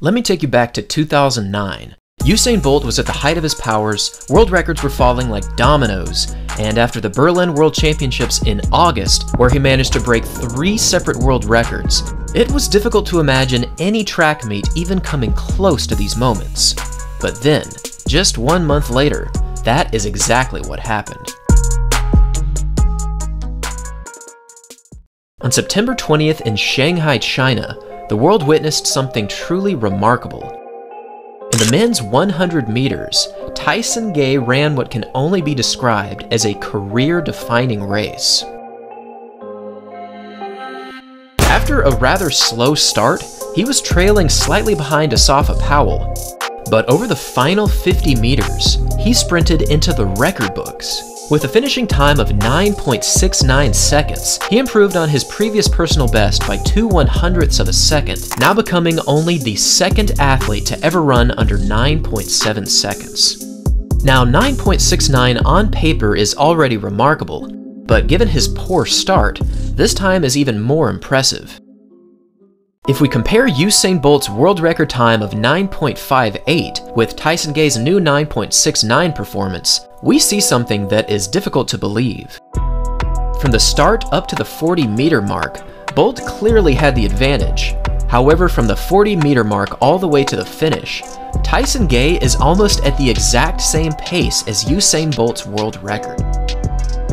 Let me take you back to 2009. Usain Bolt was at the height of his powers, world records were falling like dominoes, and after the Berlin World Championships in August, where he managed to break three separate world records, it was difficult to imagine any track meet even coming close to these moments. But then, just one month later, that is exactly what happened. On September 20th in Shanghai, China, the world witnessed something truly remarkable. In the men's 100 meters, Tyson Gay ran what can only be described as a career-defining race. After a rather slow start, he was trailing slightly behind Asafa Powell, but over the final 50 meters, he sprinted into the record books. With a finishing time of 9.69 seconds, he improved on his previous personal best by 2 one hundredths of a second, now becoming only the second athlete to ever run under 9.7 seconds. Now 9.69 on paper is already remarkable, but given his poor start, this time is even more impressive. If we compare Usain Bolt's world record time of 9.58 with Tyson Gay's new 9.69 performance, we see something that is difficult to believe. From the start up to the 40 meter mark, Bolt clearly had the advantage. However, from the 40 meter mark all the way to the finish, Tyson Gay is almost at the exact same pace as Usain Bolt's world record.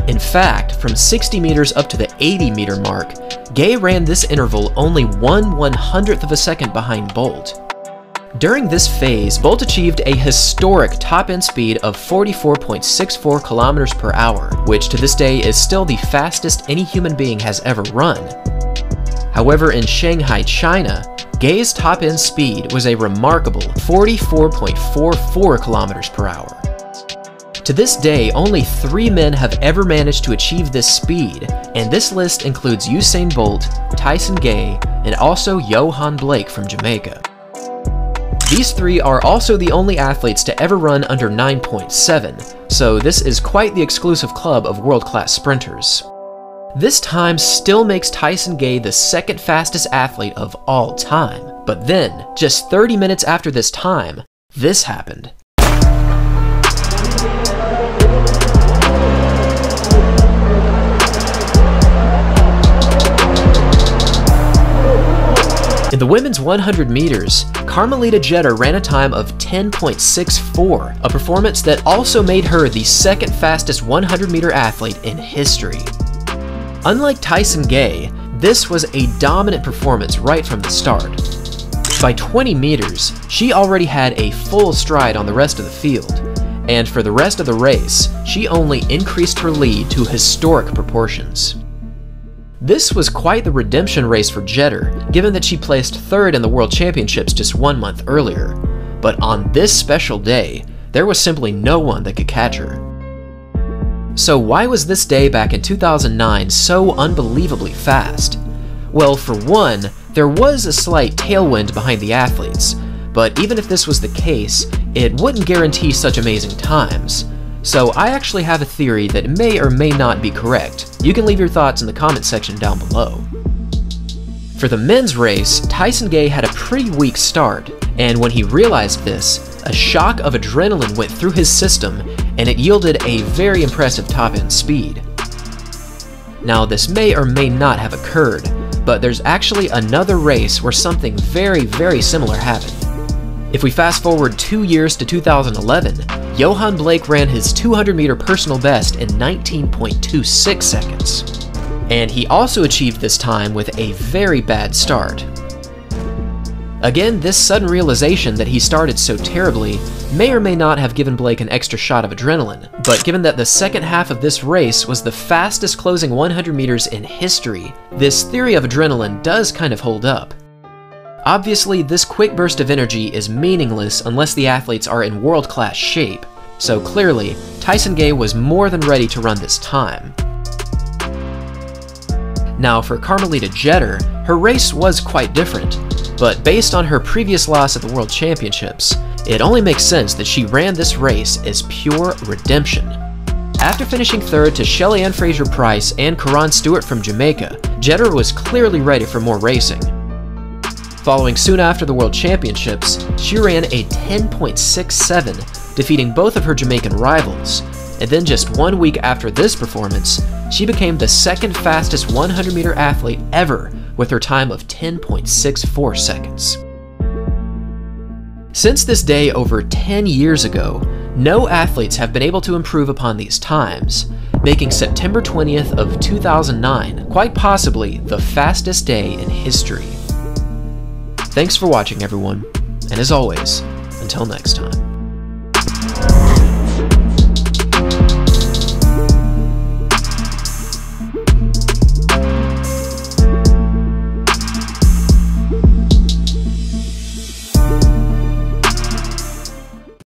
In fact, from 60 meters up to the 80 meter mark, Gay ran this interval only 1 one hundredth of a second behind Bolt. During this phase, Bolt achieved a historic top-end speed of 44.64 kilometers per hour, which to this day is still the fastest any human being has ever run. However, in Shanghai, China, Gay's top-end speed was a remarkable 44.44 kilometers per hour. To this day, only three men have ever managed to achieve this speed, and this list includes Usain Bolt, Tyson Gay, and also Yohan Blake from Jamaica. These three are also the only athletes to ever run under 9.7, so this is quite the exclusive club of world-class sprinters. This time still makes Tyson Gay the second fastest athlete of all time, but then, just 30 minutes after this time, this happened. In the women's 100 meters, Carmelita Jeter ran a time of 10.64, a performance that also made her the second fastest 100 meter athlete in history. Unlike Tyson Gay, this was a dominant performance right from the start. By 20 meters, she already had a full stride on the rest of the field, and for the rest of the race, she only increased her lead to historic proportions. This was quite the redemption race for Jeter, given that she placed third in the World Championships just one month earlier. But on this special day, there was simply no one that could catch her. So why was this day back in 2009 so unbelievably fast? Well, for one, there was a slight tailwind behind the athletes, but even if this was the case, it wouldn't guarantee such amazing times. So I actually have a theory that may or may not be correct. You can leave your thoughts in the comment section down below. For the men's race, Tyson Gay had a pretty weak start, and when he realized this, a shock of adrenaline went through his system and it yielded a very impressive top-end speed. Now this may or may not have occurred, but there's actually another race where something very, very similar happened. If we fast forward two years to 2011, Yohan Blake ran his 200 meter personal best in 19.26 seconds. And he also achieved this time with a very bad start. Again, this sudden realization that he started so terribly may or may not have given Blake an extra shot of adrenaline, but given that the second half of this race was the fastest closing 100 meters in history, this theory of adrenaline does kind of hold up. Obviously, this quick burst of energy is meaningless unless the athletes are in world-class shape, so clearly, Tyson Gay was more than ready to run this time. Now for Carmelita Jeter, her race was quite different, but based on her previous loss at the World Championships, it only makes sense that she ran this race as pure redemption. After finishing third to Shelly-Ann Fraser-Pryce and Kerron Stewart from Jamaica, Jeter was clearly ready for more racing. Following soon after the World Championships, she ran a 10.67, defeating both of her Jamaican rivals. And then just one week after this performance, she became the second fastest 100 meter athlete ever with her time of 10.64 seconds. Since this day over 10 years ago, no athletes have been able to improve upon these times, making September 20th of 2009 quite possibly the fastest day in history. Thanks for watching everyone, and as always, until next time.